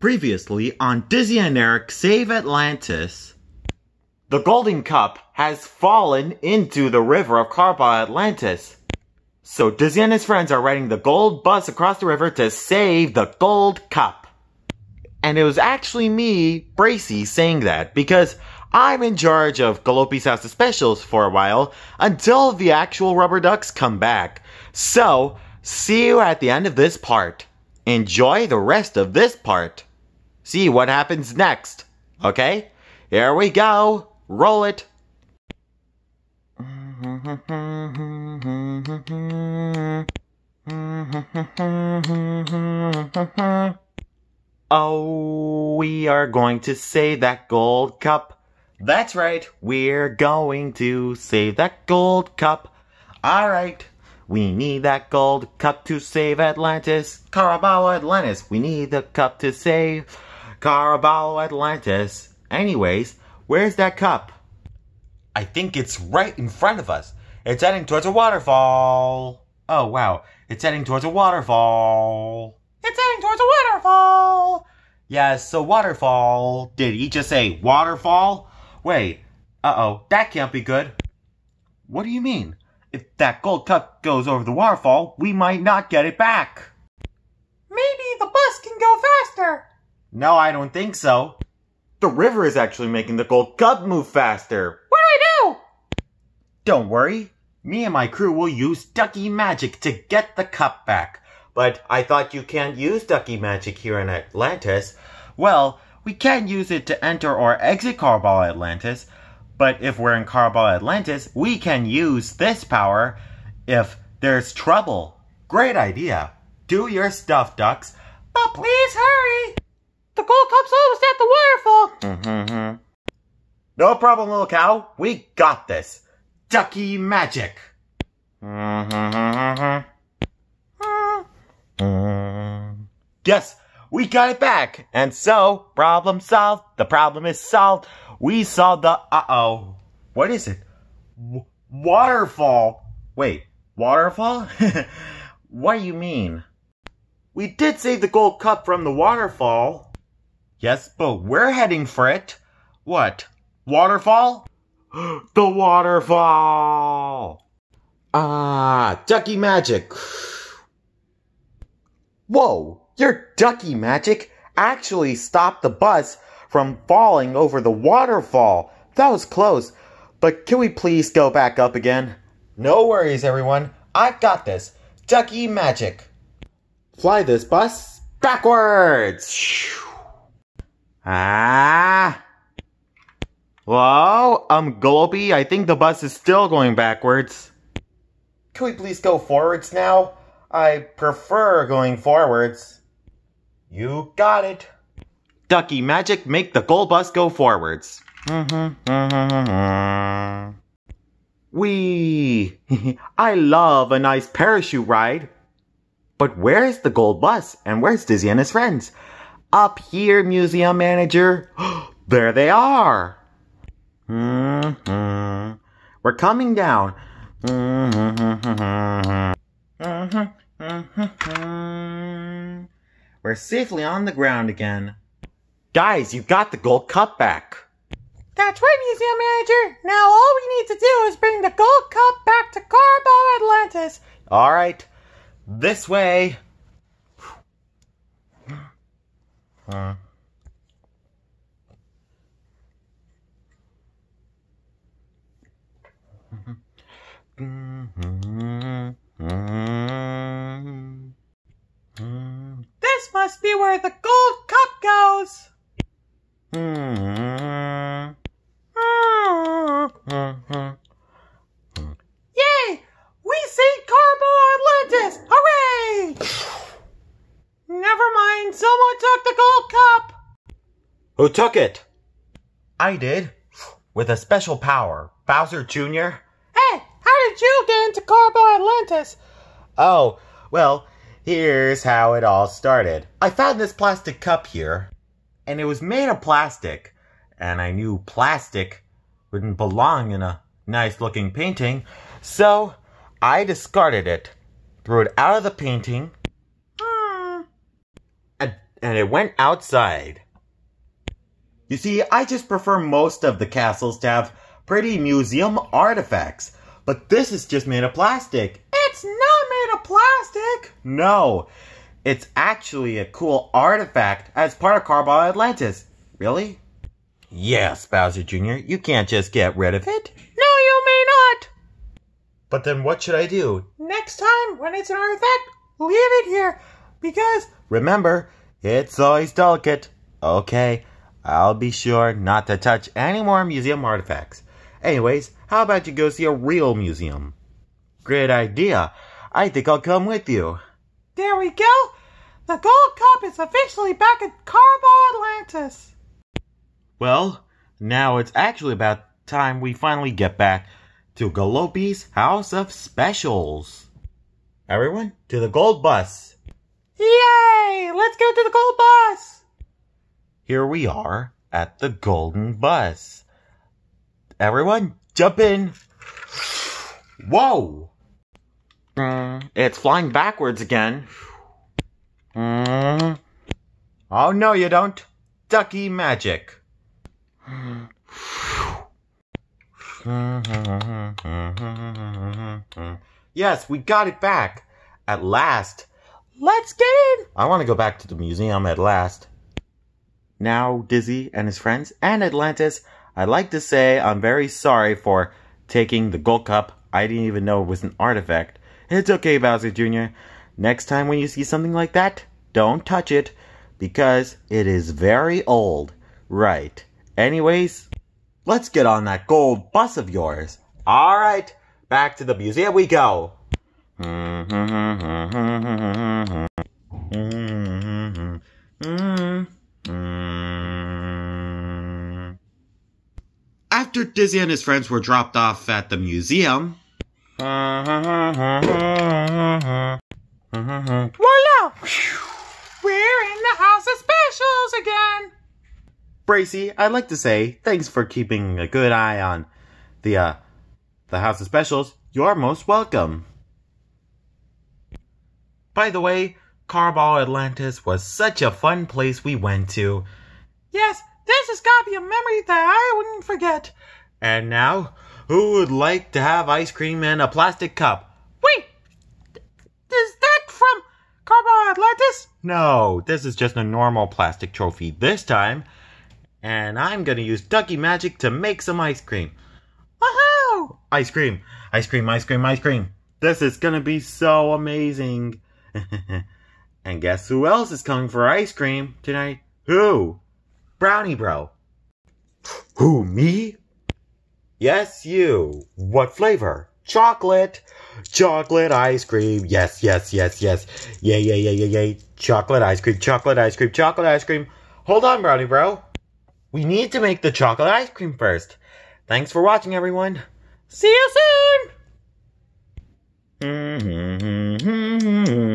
Previously on Dizzy and Eric Save Atlantis. The Golden Cup has fallen into the river of Carbon Atlantis. So Dizzy and his friends are riding the gold bus across the river to save the Gold Cup. And it was actually me, Bracy, saying that because I'm in charge of Galopi's House of Specials for a while until the actual rubber ducks come back. So, see you at the end of this part. Enjoy the rest of this part. See what happens next. Okay? Here we go. Roll it. Oh, we are going to save that gold cup. That's right, we're going to save that gold cup. Alright, we need that gold cup to save Atlantis. Carabao Atlantis, we need the cup to save Carabao Atlantis. Anyways, where's that cup? I think it's right in front of us. It's heading towards a waterfall. Oh, wow. It's heading towards a waterfall. It's heading towards a waterfall. Yes, a waterfall. Did he just say waterfall? Wait. Uh-oh, that can't be good. What do you mean? If that gold cup goes over the waterfall, we might not get it back. Maybe the bus can go faster. No, I don't think so. The river is actually making the gold cup move faster. What do I do? Don't worry. Me and my crew will use Ducky Magic to get the cup back. But I thought you can't use Ducky Magic here in Atlantis. Well, we can use it to enter or exit Carball Atlantis. But if we're in Carball Atlantis, we can use this power if there's trouble. Great idea. Do your stuff, ducks. But please hurry. The gold cup's almost at the waterfall. Mm-hmm. No problem, little cow. We got this. Ducky magic. Mm-hmm. Yes, we got it back. And so, problem solved. The problem is solved. We solved the uh-oh. What is it? W waterfall. Wait, waterfall? what do you mean? We did save the gold cup from the waterfall. Yes, but we're heading for it. What? Waterfall? the waterfall! Ah, ducky magic. Whoa, your ducky magic actually stopped the bus from falling over the waterfall. That was close. But can we please go back up again? No worries, everyone. I've got this. Ducky magic. Fly this bus backwards. Ah. Whoa, um, Glopy, I think the bus is still going backwards. Can we please go forwards now? I prefer going forwards. You got it. Ducky Magic, make the gold bus go forwards. Wee! I love a nice parachute ride. But where's the gold bus? And where's Dizzy and his friends? Up here, museum manager. there they are. Mm-hmm. We're coming down. We're safely on the ground again. Guys, you got the gold cup back. That's right, museum manager. Now all we need to do is bring the gold cup back to Carbo Atlantis. All right, this way. Uh. This must be where the gold cup goes. Yay! We saved Carbo Atlantis! Hooray! Never mind, someone took the gold cup. Who took it? I did. With a special power. Bowser Jr. Hey, how did you get into Carbo Atlantis? Oh, well, here's how it all started. I found this plastic cup here, and it was made of plastic, and I knew plastic wouldn't belong in a nice looking painting, so I discarded it, threw it out of the painting, and, it went outside. You see, I just prefer most of the castles to have pretty museum artifacts, but this is just made of plastic. It's not made of plastic. No, it's actually a cool artifact as part of Carball Atlantis. Really? Yes, Bowser Jr., you can't just get rid of it. No, you may not. But then what should I do? Next time, when it's an artifact, leave it here. Because, Remember, it's always delicate. Okay, I'll be sure not to touch any more museum artifacts. Anyways, how about you go see a real museum? Great idea. I think I'll come with you. there we go. The Gold Cup is officially back at Carball Atlantis. Well, now it's actually about time we finally get back to Galopi's House of Specials. Everyone, to the gold bus. Yay! Let's go to the Gold Bus. Here we are at the golden bus. Everyone, jump in. Whoa! Mm, it's flying backwards again. Mm. Oh, no, you don't. Ducky magic. Yes, we got it back. At last. Let's get in. I want to go back to the museum at last. Now, Dizzy and his friends and Atlantis, I'd like to say I'm very sorry for taking the gold cup. I didn't even know it was an artifact. It's okay, Bowser Jr. Next time when you see something like that, don't touch it because it is very old. Right. Anyways, let's get on that gold bus of yours. Alright, back to the museum we go. After Dizzy and his friends were dropped off at the museum, Voila! We're in the House of Specials again. Bracy, I'd like to say thanks for keeping a good eye on the uh the House of Specials. You're most welcome. By the way, Carball Atlantis was such a fun place we went to. Yes, this has got to be a memory that I wouldn't forget. And now, who would like to have ice cream in a plastic cup? Wait, is that from Carball Atlantis? No, this is just a normal plastic trophy this time. And I'm gonna use Ducky Magic to make some ice cream. Woohoo! Ice cream, ice cream, ice cream, ice cream. This is gonna be so amazing. and guess who else is coming for ice cream tonight? Who? Brownie Bro. Who, me? Yes, you. What flavor? Chocolate. Chocolate ice cream. Yes, yes, yes, yes. Yay, yay, yay, yay, yay. Chocolate ice cream, chocolate ice cream, chocolate ice cream. Hold on, Brownie Bro. We need to make the chocolate ice cream first. Thanks for watching, everyone. See you soon!